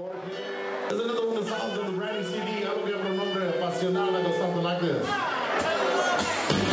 There's another one of the songs on the brand new CD. I don't remember Apasionada or something like this.